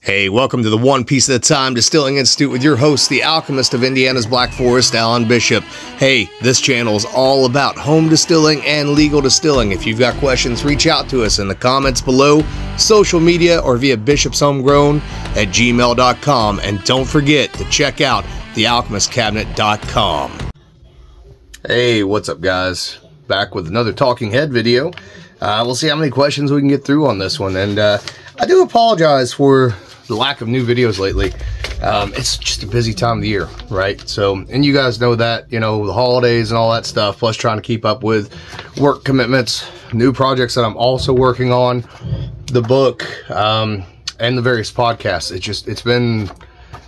Hey, welcome to the One Piece at a Time Distilling Institute with your host, the alchemist of Indiana's Black Forest, Alan Bishop. Hey, this channel is all about home distilling and legal distilling. If you've got questions, reach out to us in the comments below, social media, or via bishopshomegrown at gmail.com. And don't forget to check out thealchemistcabinet.com. Hey, what's up, guys? Back with another Talking Head video. Uh, we'll see how many questions we can get through on this one. And uh, I do apologize for the lack of new videos lately. Um, it's just a busy time of the year, right? So, and you guys know that, you know, the holidays and all that stuff, plus trying to keep up with work commitments, new projects that I'm also working on, the book, um, and the various podcasts. It's just, it's been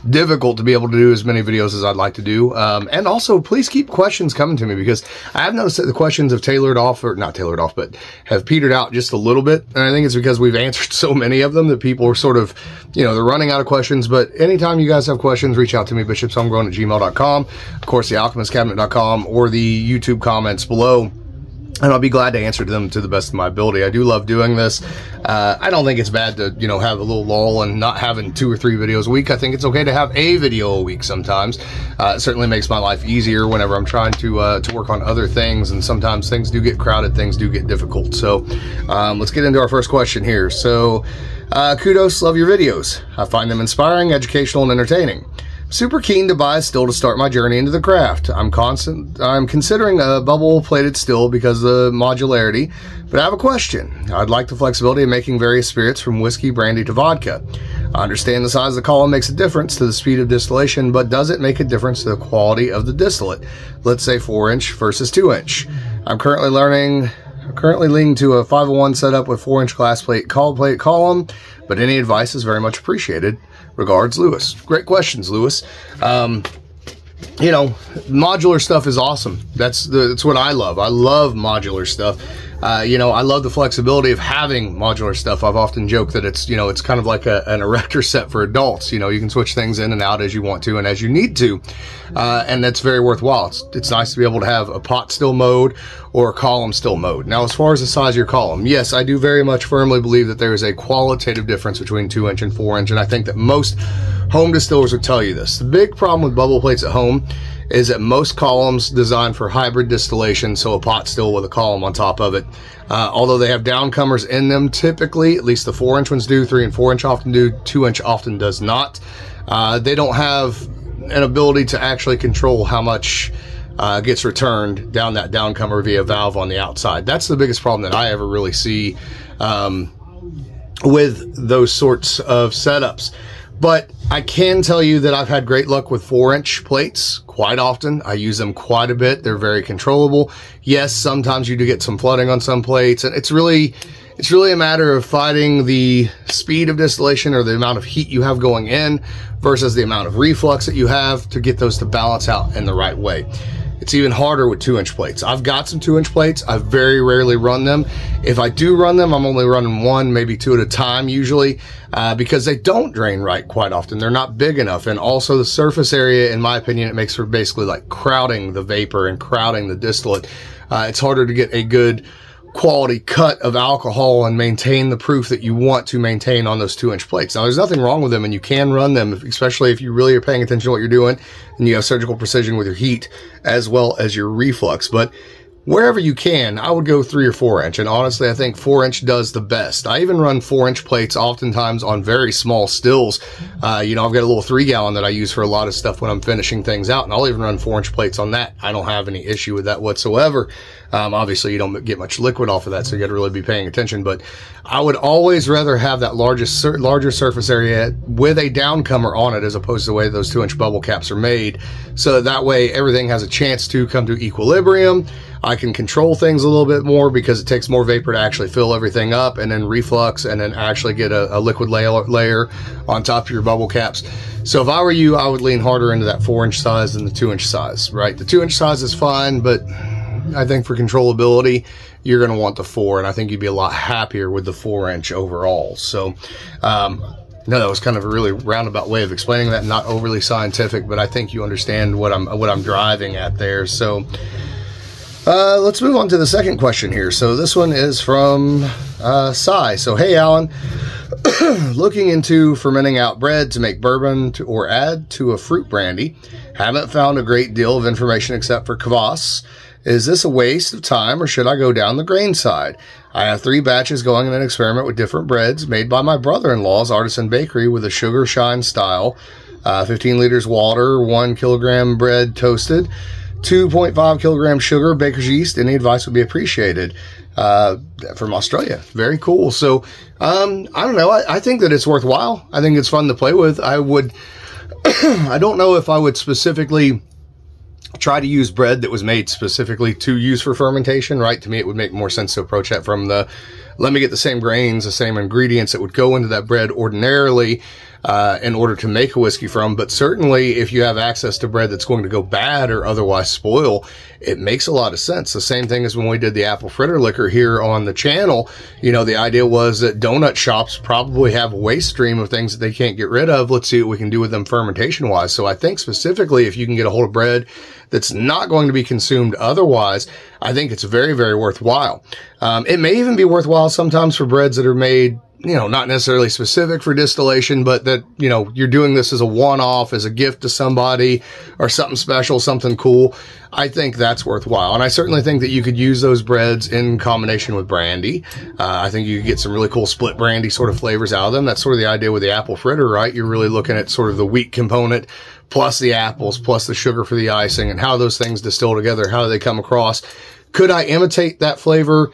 difficult to be able to do as many videos as I'd like to do. Um, and also, please keep questions coming to me because I have noticed that the questions have tailored off, or not tailored off, but have petered out just a little bit. And I think it's because we've answered so many of them that people are sort of, you know, they're running out of questions. But anytime you guys have questions, reach out to me, bishopshomegrown at gmail.com, of course, thealchemistcabinet.com, or the YouTube comments below and I'll be glad to answer them to the best of my ability. I do love doing this. Uh, I don't think it's bad to, you know, have a little lull and not having two or three videos a week. I think it's okay to have a video a week sometimes. Uh, it certainly makes my life easier whenever I'm trying to, uh, to work on other things. And sometimes things do get crowded, things do get difficult. So um, let's get into our first question here. So uh, kudos, love your videos. I find them inspiring, educational, and entertaining. Super keen to buy a still to start my journey into the craft. I'm constant. I'm considering a bubble plated still because of the modularity, but I have a question. I'd like the flexibility of making various spirits from whiskey, brandy to vodka. I understand the size of the column makes a difference to the speed of distillation, but does it make a difference to the quality of the distillate? Let's say 4 inch versus 2 inch. I'm currently learning currently leaning to a 501 setup with 4 inch glass plate call plate column, but any advice is very much appreciated. Regards, Lewis. Great questions, Lewis. Um, you know, modular stuff is awesome. That's the, that's what I love. I love modular stuff. Uh, you know, I love the flexibility of having modular stuff. I've often joked that it's, you know, it's kind of like a, an erector set for adults. You know, you can switch things in and out as you want to and as you need to. Uh, and that's very worthwhile. It's, it's nice to be able to have a pot still mode or a column still mode. Now, as far as the size of your column, yes, I do very much firmly believe that there is a qualitative difference between two inch and four inch. And I think that most home distillers would tell you this. The big problem with bubble plates at home is that most columns designed for hybrid distillation, so a pot still with a column on top of it. Uh, although they have downcomers in them, typically, at least the four inch ones do, three and four inch often do, two inch often does not. Uh, they don't have an ability to actually control how much uh, gets returned down that downcomer via valve on the outside. That's the biggest problem that I ever really see um, with those sorts of setups. But I can tell you that I've had great luck with four inch plates quite often. I use them quite a bit. They're very controllable. Yes, sometimes you do get some flooding on some plates and it's really, it's really a matter of fighting the speed of distillation or the amount of heat you have going in versus the amount of reflux that you have to get those to balance out in the right way. It's even harder with two inch plates. I've got some two inch plates. I very rarely run them. If I do run them, I'm only running one, maybe two at a time usually, uh, because they don't drain right quite often. They're not big enough. And also the surface area, in my opinion, it makes for basically like crowding the vapor and crowding the distillate. Uh, it's harder to get a good quality cut of alcohol and maintain the proof that you want to maintain on those two inch plates. Now, there's nothing wrong with them and you can run them, especially if you really are paying attention to what you're doing and you have surgical precision with your heat as well as your reflux. But wherever you can, I would go three or four inch. And honestly, I think four inch does the best. I even run four inch plates oftentimes on very small stills. Uh, you know, I've got a little three gallon that I use for a lot of stuff when I'm finishing things out and I'll even run four inch plates on that. I don't have any issue with that whatsoever. Um, obviously you don't get much liquid off of that, so you got to really be paying attention, but I would always rather have that largest, larger surface area with a downcomer on it as opposed to the way those two inch bubble caps are made. So that way everything has a chance to come to equilibrium. I can control things a little bit more because it takes more vapor to actually fill everything up and then reflux and then actually get a, a liquid layer, layer on top of your bubble caps. So if I were you, I would lean harder into that four inch size than the two inch size, right? The two inch size is fine, but I think for controllability, you're going to want the four, and I think you'd be a lot happier with the four inch overall. So, um, no, that was kind of a really roundabout way of explaining that, not overly scientific, but I think you understand what I'm what I'm driving at there. So, uh, let's move on to the second question here. So this one is from uh, Sai. So, hey, Alan. Looking into fermenting out bread to make bourbon to, or add to a fruit brandy. Haven't found a great deal of information except for kvass. Is this a waste of time or should I go down the grain side? I have three batches going in an experiment with different breads made by my brother-in-law's artisan bakery with a sugar shine style. Uh, 15 liters water, one kilogram bread toasted, 2.5 kilogram sugar, baker's yeast. Any advice would be appreciated. Uh, from Australia. Very cool. So, um, I don't know. I, I think that it's worthwhile. I think it's fun to play with. I would, I don't know if I would specifically try to use bread that was made specifically to use for fermentation, right? To me, it would make more sense to approach that from the, let me get the same grains, the same ingredients that would go into that bread ordinarily, uh, in order to make a whiskey from. But certainly if you have access to bread that's going to go bad or otherwise spoil, it makes a lot of sense. The same thing as when we did the apple fritter liquor here on the channel. You know, the idea was that donut shops probably have a waste stream of things that they can't get rid of. Let's see what we can do with them fermentation wise. So I think specifically if you can get a hold of bread that's not going to be consumed otherwise, I think it's very, very worthwhile. Um, it may even be worthwhile sometimes for breads that are made you know, not necessarily specific for distillation, but that, you know, you're doing this as a one-off, as a gift to somebody or something special, something cool. I think that's worthwhile. And I certainly think that you could use those breads in combination with brandy. Uh, I think you could get some really cool split brandy sort of flavors out of them. That's sort of the idea with the apple fritter, right? You're really looking at sort of the wheat component plus the apples, plus the sugar for the icing and how those things distill together. How do they come across? Could I imitate that flavor?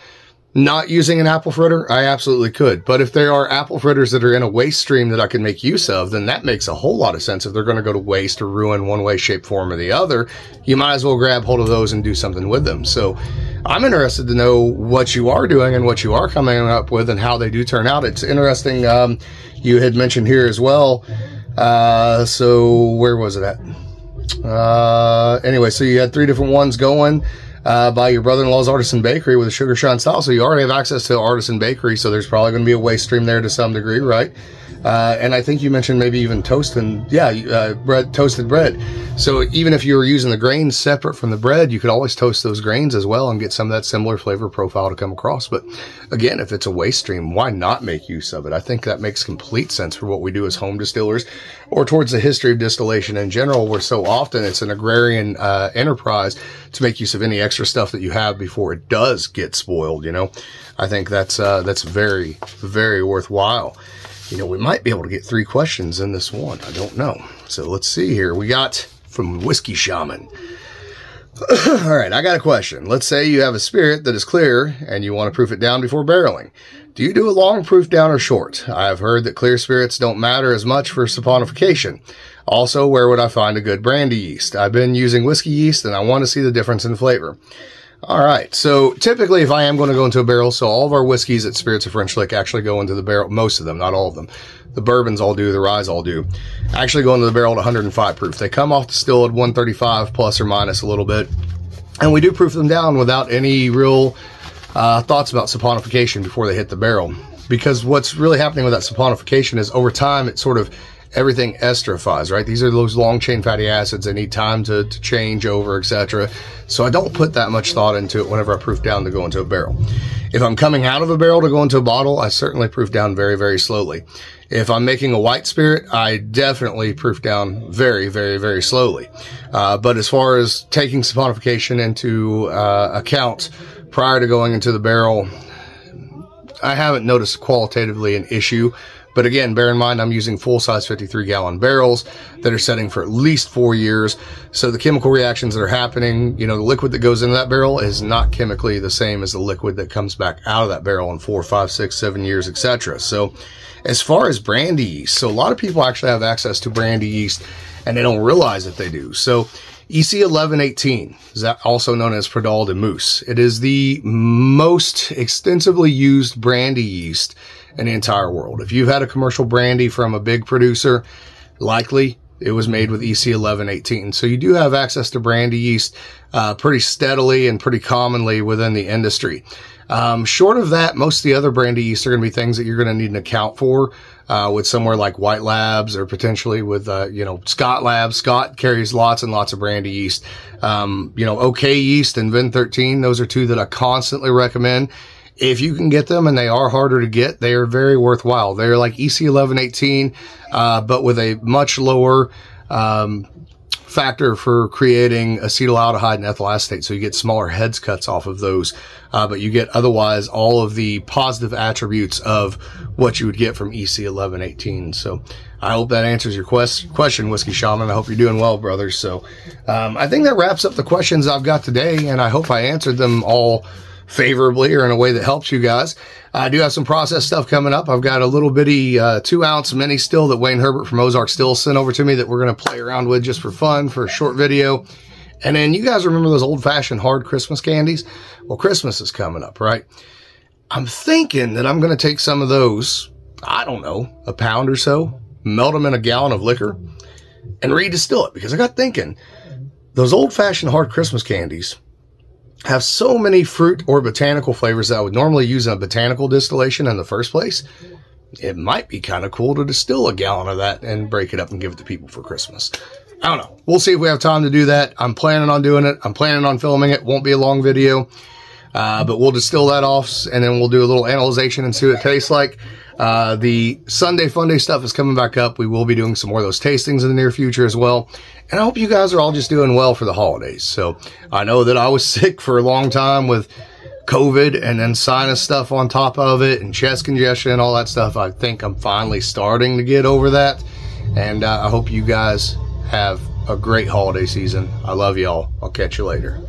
Not using an apple fritter, I absolutely could. But if there are apple fritters that are in a waste stream that I can make use of, then that makes a whole lot of sense. If they're going to go to waste or ruin one way, shape, form, or the other, you might as well grab hold of those and do something with them. So I'm interested to know what you are doing and what you are coming up with and how they do turn out. It's interesting. Um, you had mentioned here as well. Uh, so where was it at? Uh, anyway, so you had three different ones going uh, by your brother-in-law's artisan bakery with a sugar shine style. So you already have access to artisan bakery. So there's probably going to be a waste stream there to some degree, right? Uh, and I think you mentioned maybe even toast and yeah, uh, bread, toasted bread. So even if you were using the grains separate from the bread, you could always toast those grains as well and get some of that similar flavor profile to come across. But again, if it's a waste stream, why not make use of it? I think that makes complete sense for what we do as home distillers or towards the history of distillation in general, where so often it's an agrarian uh, enterprise to make use of any extra stuff that you have before it does get spoiled. You know, I think that's uh, that's very very worthwhile you know, we might be able to get three questions in this one. I don't know. So let's see here. We got from Whiskey Shaman. All right, I got a question. Let's say you have a spirit that is clear and you want to proof it down before barreling. Do you do a long proof down or short? I have heard that clear spirits don't matter as much for saponification. Also, where would I find a good brandy yeast? I've been using whiskey yeast and I want to see the difference in flavor. All right. So typically, if I am going to go into a barrel, so all of our whiskeys at Spirits of French Lick actually go into the barrel. Most of them, not all of them. The bourbons all do. The ryes all do. Actually go into the barrel at 105 proof. They come off the still at 135 plus or minus a little bit, and we do proof them down without any real uh, thoughts about saponification before they hit the barrel. Because what's really happening with that saponification is over time it sort of everything esterifies, right? These are those long chain fatty acids. They need time to, to change over, etc. So I don't put that much thought into it whenever I proof down to go into a barrel. If I'm coming out of a barrel to go into a bottle, I certainly proof down very, very slowly. If I'm making a white spirit, I definitely proof down very, very, very slowly. Uh, but as far as taking saponification into uh, account prior to going into the barrel, I haven't noticed qualitatively an issue. But again, bear in mind, I'm using full size 53 gallon barrels that are setting for at least four years. So the chemical reactions that are happening, you know, the liquid that goes into that barrel is not chemically the same as the liquid that comes back out of that barrel in four, five, six, seven years, etc. So as far as brandy yeast, so a lot of people actually have access to brandy yeast and they don't realize that they do. So EC 1118 is that also known as Pradal de Mousse. It is the most extensively used brandy yeast in the entire world. If you've had a commercial brandy from a big producer, likely it was made with EC 1118. So you do have access to brandy yeast uh, pretty steadily and pretty commonly within the industry. Um, short of that, most of the other brandy yeast are going to be things that you're going to need an account for. Uh, with somewhere like White Labs or potentially with, uh, you know, Scott Labs. Scott carries lots and lots of brandy yeast. Um, you know, OK Yeast and Vin 13, those are two that I constantly recommend if you can get them and they are harder to get, they are very worthwhile. They're like EC 1118, uh, but with a much lower, um, factor for creating acetaldehyde and ethyl acetate. So you get smaller heads cuts off of those, uh, but you get otherwise all of the positive attributes of what you would get from EC 1118. So I hope that answers your quest- question, Whiskey Shaman. I hope you're doing well, brother. So um, I think that wraps up the questions I've got today, and I hope I answered them all favorably or in a way that helps you guys. I do have some process stuff coming up. I've got a little bitty uh, two ounce mini still that Wayne Herbert from Ozark Still sent over to me that we're going to play around with just for fun for a short video. And then you guys remember those old fashioned hard Christmas candies? Well, Christmas is coming up, right? I'm thinking that I'm going to take some of those, I don't know, a pound or so, melt them in a gallon of liquor and redistill it because I got thinking those old fashioned hard Christmas candies have so many fruit or botanical flavors that I would normally use in a botanical distillation in the first place. It might be kind of cool to distill a gallon of that and break it up and give it to people for Christmas. I don't know. We'll see if we have time to do that. I'm planning on doing it. I'm planning on filming it. Won't be a long video. Uh, but we'll distill that off and then we'll do a little analyzation and see what it tastes like. Uh, the Sunday Funday stuff is coming back up. We will be doing some more of those tastings in the near future as well. And I hope you guys are all just doing well for the holidays. So I know that I was sick for a long time with COVID and then sinus stuff on top of it and chest congestion and all that stuff. I think I'm finally starting to get over that. And uh, I hope you guys have a great holiday season. I love y'all. I'll catch you later.